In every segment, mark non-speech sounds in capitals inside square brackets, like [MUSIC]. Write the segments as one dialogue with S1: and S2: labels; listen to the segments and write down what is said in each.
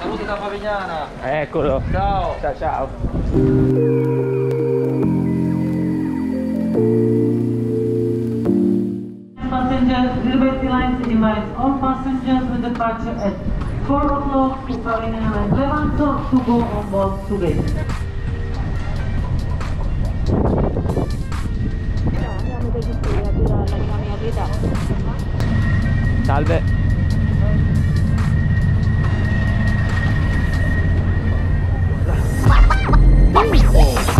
S1: Saluti da Favignana.
S2: Eccolo.
S1: Ciao.
S2: Ciao ciao.
S3: Passengers, Liberty Lines invites all passengers with departure at 4 o'clock to Farinana and Levanto to go on board together.
S2: Salve.
S4: ปักโอ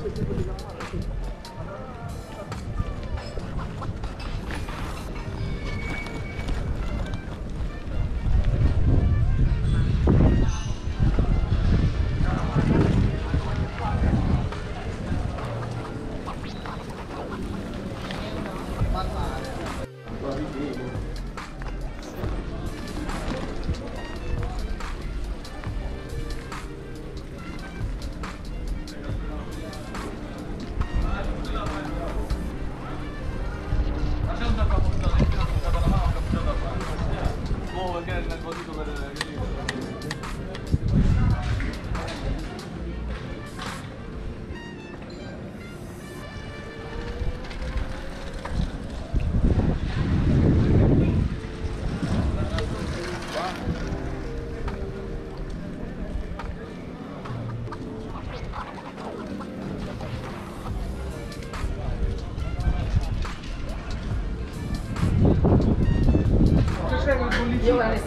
S4: 会儿
S5: 就就不知道了。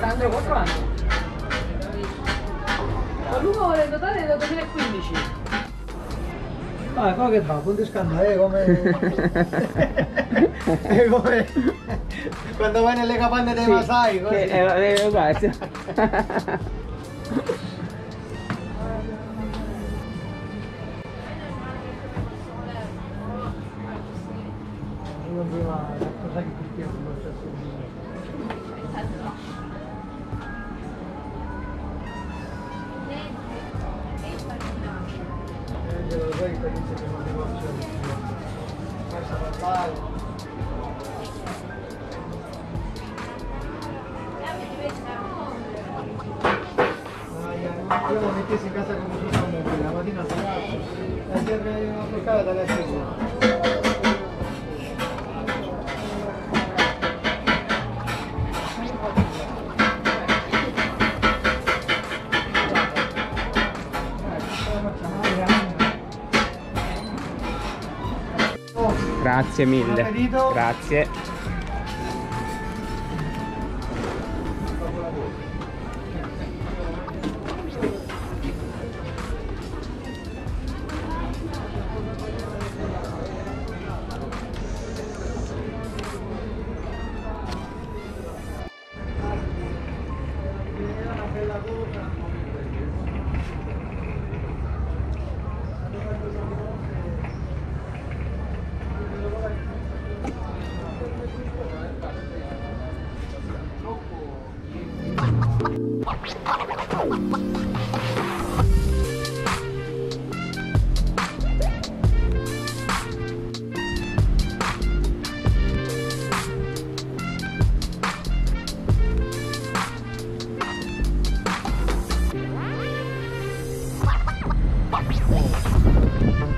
S5: Alessandro 4 anni. Ma lui vuole dotare del 2015.
S6: Ah, qua che fa? Punto scandalo, eh, come... è [LAUGHS] come... Quando vai nelle capanne dei
S4: Sì,
S6: Masai, così.
S4: che- eh, eh, guarda.
S6: Non prima, cosa che experiencia con en casa como la máquina se. La tierra hay una pescada, tal vez.
S4: Grazie mille. Grazie. Whoa.